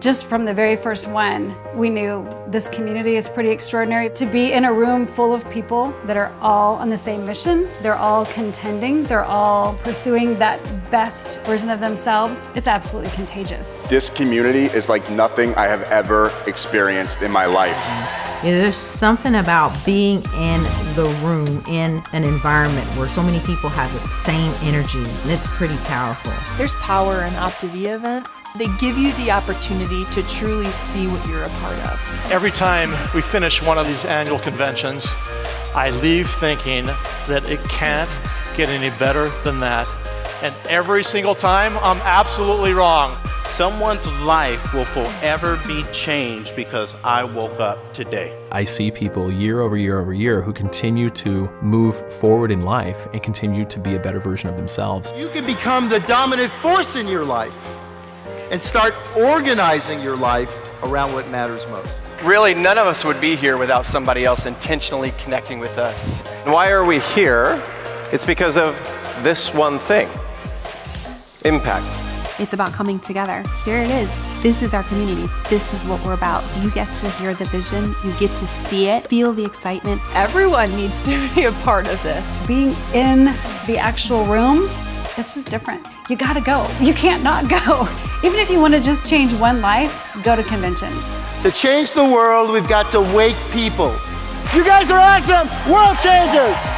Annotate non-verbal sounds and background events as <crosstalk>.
Just from the very first one, we knew this community is pretty extraordinary. To be in a room full of people that are all on the same mission, they're all contending, they're all pursuing that best version of themselves, it's absolutely contagious. This community is like nothing I have ever experienced in my life. Yeah, there's something about being in the room, in an environment where so many people have the same energy, and it's pretty powerful. There's power in Optavia events. They give you the opportunity to truly see what you're a part of. Every time we finish one of these annual conventions, I leave thinking that it can't get any better than that. And every single time, I'm absolutely wrong. Someone's life will forever be changed because I woke up today. I see people year over year over year who continue to move forward in life and continue to be a better version of themselves. You can become the dominant force in your life and start organizing your life around what matters most. Really, none of us would be here without somebody else intentionally connecting with us. And why are we here? It's because of this one thing impact. It's about coming together. Here it is. This is our community. This is what we're about. You get to hear the vision, you get to see it, feel the excitement. Everyone needs to be a part of this. Being in the actual room, it's just different. You gotta go. You can't not go. <laughs> Even if you want to just change one life, go to convention. To change the world, we've got to wake people. You guys are awesome! World changers!